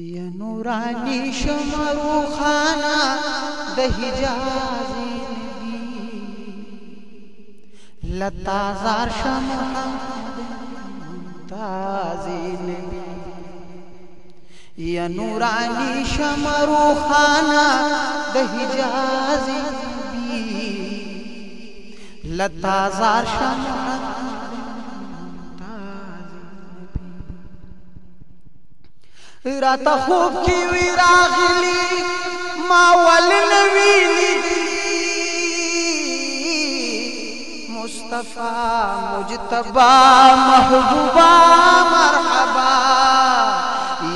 يا شمرو خانا د بهجازي نبی لتا زار شم ممتاز نبی یا نورانی شمرو خانا د حجاز زار را ته خوب کې وی راغلی ما ول نوی لیدلی مصطفی مجتبا محبوبا مرحبا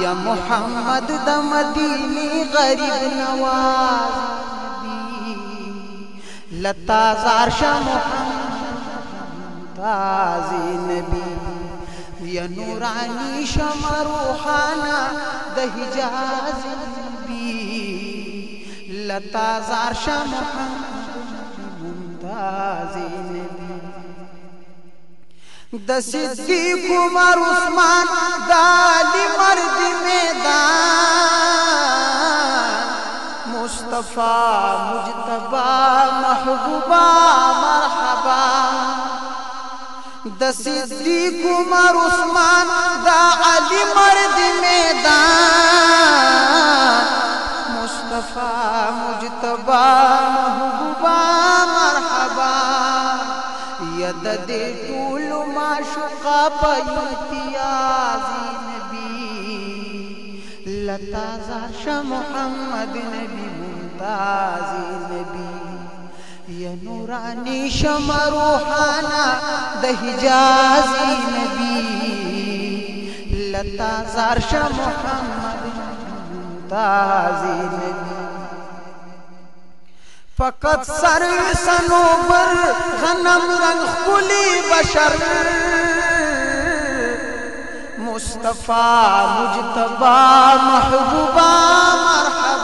یا محمد د مدینه غریب نواز لتا زار شاه محمد تازی نبی یا نورانی شمع روحانا د حجاز بی لتا زار شمع ممتاز نبی د صدیق عمر عثمان دالی مرد میدان مصطفی مجتبی محبوبہ مرحبا د صدیق عمر عثمان د علي مرد میدان مصطفی مجتبی محبوبا مرحبا ید دې ټول معشوقا په امتیاز نبی لتا زار محمد نبی ممتاز نبی یا نورانی شمع روحانا لتا زار محمد فقط سر سنوبر غنم رنگ کلی بشر مصطفیٰ مجتبہ محبوبہ مرحبا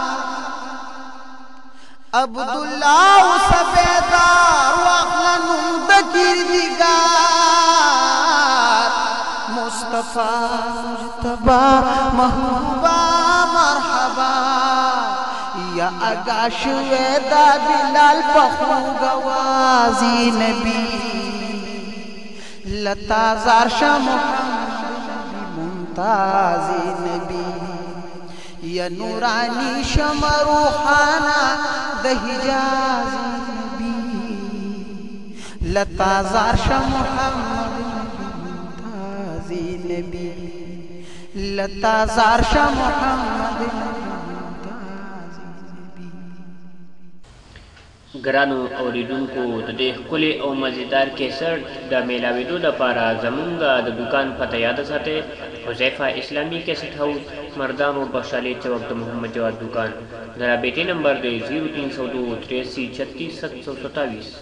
عبد الله سبيدار واخلا د ديگار مصطفى مجتبى محبوبا مرحبا يا اگا شویدا بلال پخو غوازي نبي لتا زار شم ممتازی يا یا نورانی شم روحانا د حجاز نبی لتا زار محمد تازي نبی لتا زار محمد ګرانو اوریدونکو د دې خولي او مزیدار کیسټ د میلاویدو لپاره زمونږ د دکان پته یاد ساتئ اور زیفہ اسلامی کیسٹ ہاؤس مردہ اور گوشالی چوقت محمد جواد دکان ذرا بیٹی نمبر دے زیرو تین سو دو تریسی چھتیس سات سو ستالیس